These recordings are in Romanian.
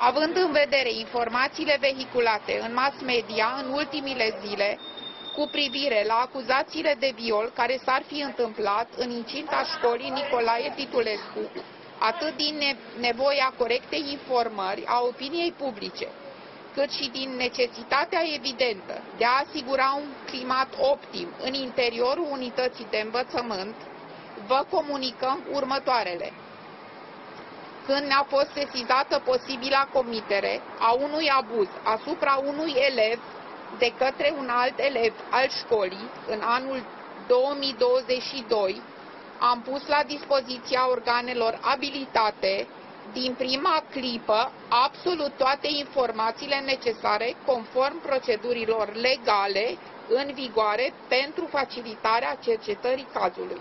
Având în vedere informațiile vehiculate în mass media în ultimile zile cu privire la acuzațiile de viol care s-ar fi întâmplat în incinta școlii Nicolae Titulescu, atât din nevoia corectei informări a opiniei publice, cât și din necesitatea evidentă de a asigura un climat optim în interiorul unității de învățământ, vă comunicăm următoarele când ne-a fost sesizată posibila comitere a unui abuz asupra unui elev de către un alt elev al școlii în anul 2022, am pus la dispoziția organelor abilitate din prima clipă absolut toate informațiile necesare conform procedurilor legale în vigoare pentru facilitarea cercetării cazului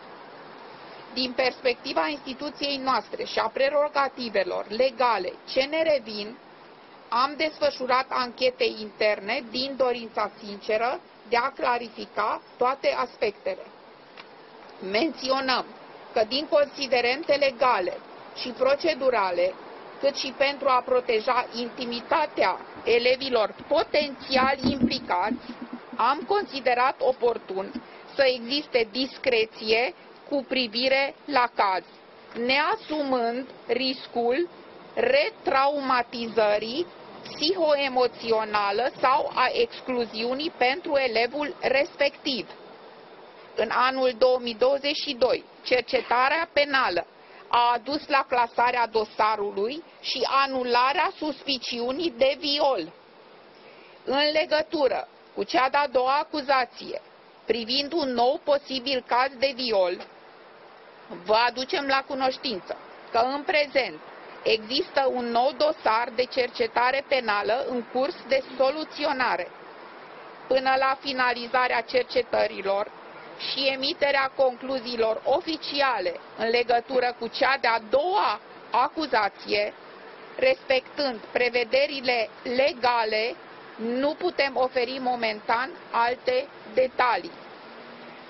din perspectiva instituției noastre și a prerogativelor legale ce ne revin, am desfășurat anchete interne din dorința sinceră de a clarifica toate aspectele. Menționăm că din considerente legale și procedurale, cât și pentru a proteja intimitatea elevilor potențial implicați, am considerat oportun să existe discreție cu privire la caz, neasumând riscul retraumatizării psihoemoțională sau a excluziunii pentru elevul respectiv. În anul 2022, cercetarea penală a adus la clasarea dosarului și anularea suspiciunii de viol. În legătură cu cea de-a doua acuzație, privind un nou posibil caz de viol, vă aducem la cunoștință că în prezent există un nou dosar de cercetare penală în curs de soluționare. Până la finalizarea cercetărilor și emiterea concluziilor oficiale în legătură cu cea de-a doua acuzație, respectând prevederile legale, nu putem oferi momentan alte detalii.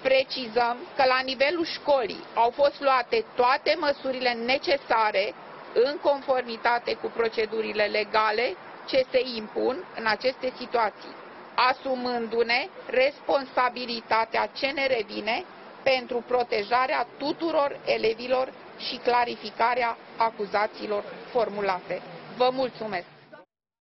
Precizăm că la nivelul școlii au fost luate toate măsurile necesare în conformitate cu procedurile legale ce se impun în aceste situații, asumându-ne responsabilitatea ce ne revine pentru protejarea tuturor elevilor și clarificarea acuzațiilor formulate. Vă mulțumesc!